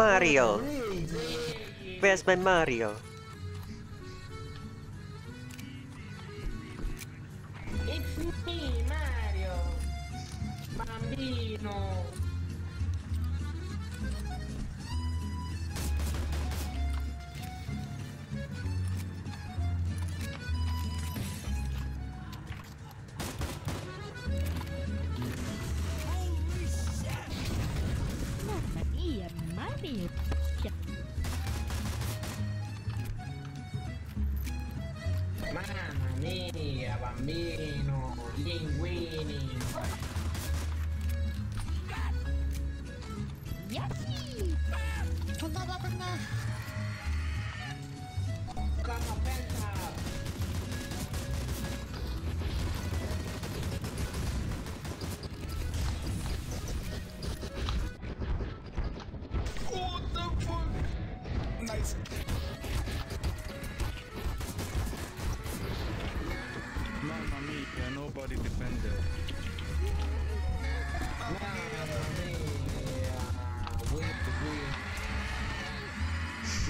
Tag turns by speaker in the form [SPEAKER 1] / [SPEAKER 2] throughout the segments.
[SPEAKER 1] Mario. Where's my Mario?
[SPEAKER 2] It's me, Mario! Bambino!
[SPEAKER 3] Mamma mia,
[SPEAKER 2] bambino, linguini.
[SPEAKER 3] Yucky!
[SPEAKER 2] Come
[SPEAKER 4] on,
[SPEAKER 3] me!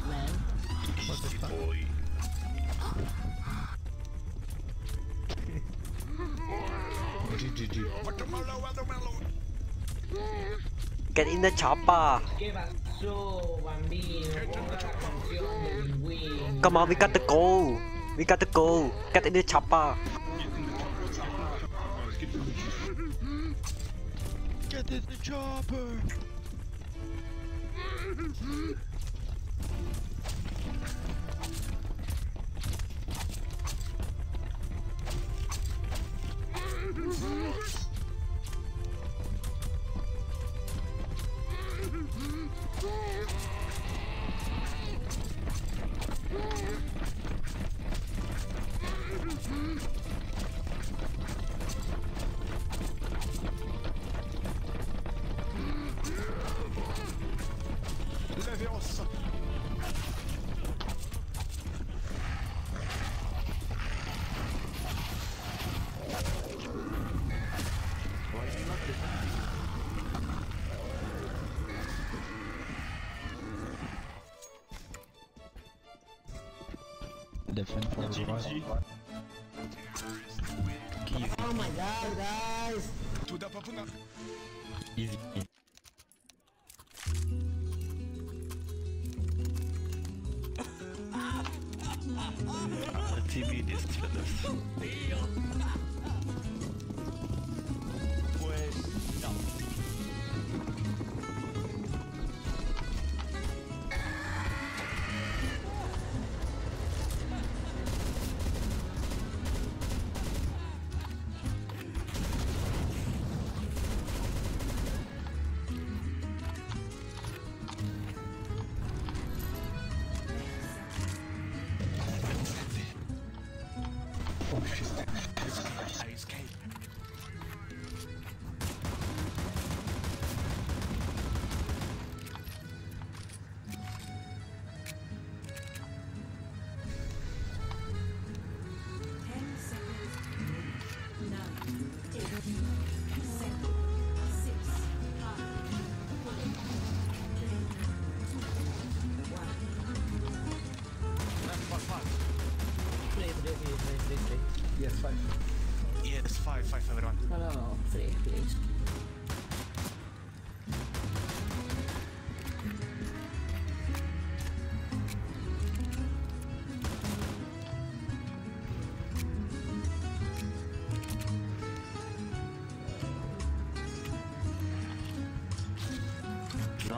[SPEAKER 2] Eh, Charles,
[SPEAKER 1] Get in the chopper. Come on, we got the goal. We got the goal. Get in the chopper.
[SPEAKER 5] Get in the chopper. Leviosa.
[SPEAKER 6] Defend from the right.
[SPEAKER 2] Oh my god, guys!
[SPEAKER 5] Tudo a papo na.
[SPEAKER 6] Easy.
[SPEAKER 4] TV these
[SPEAKER 5] fellas. Pues.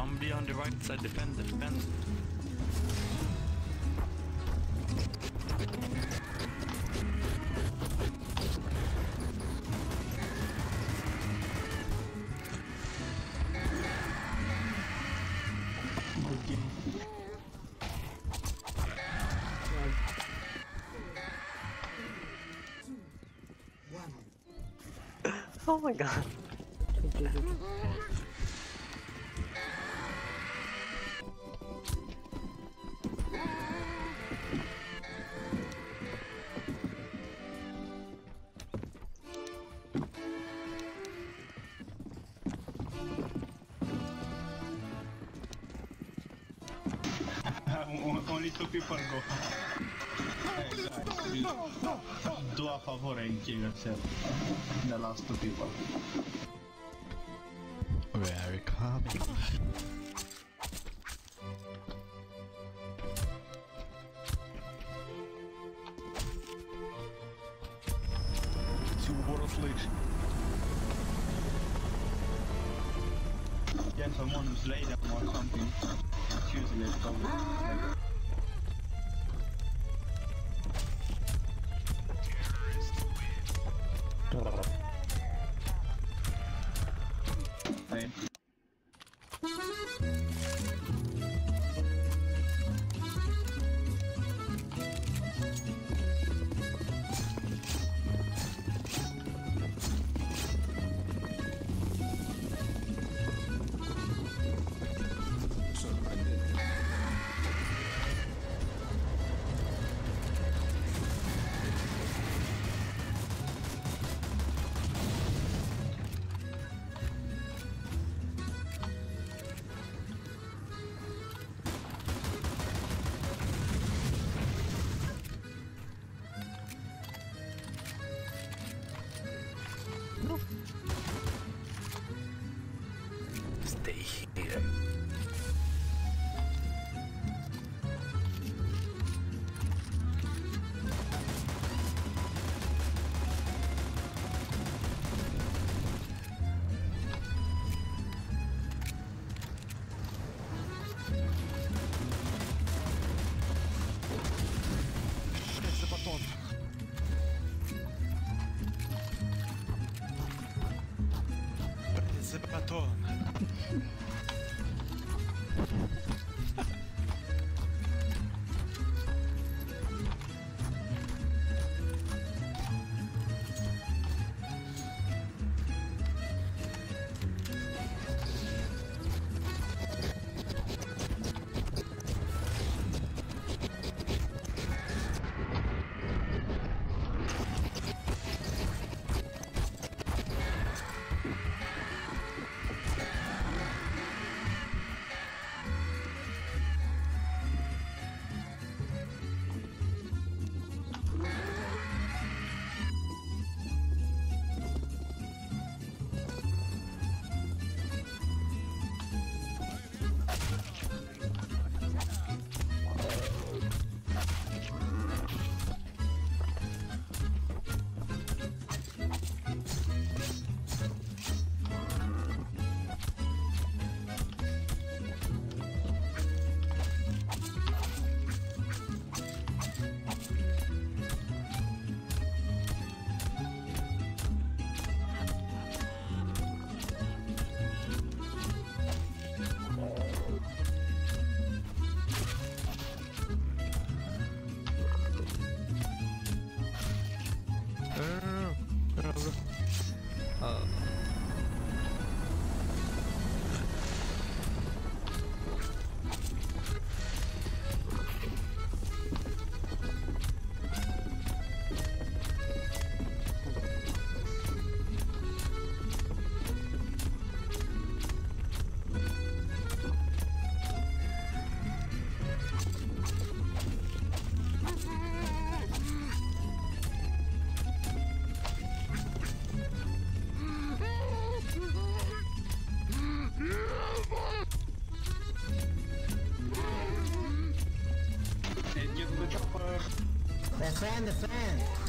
[SPEAKER 4] Zombie on the right side, defend, defend.
[SPEAKER 1] Oh my god.
[SPEAKER 7] People go. Hey, guys, you do a favor and kill yourself. The last two people.
[SPEAKER 6] Very coming.
[SPEAKER 5] Two water
[SPEAKER 7] someone who's lay down or something. It's usually a To the
[SPEAKER 8] defend.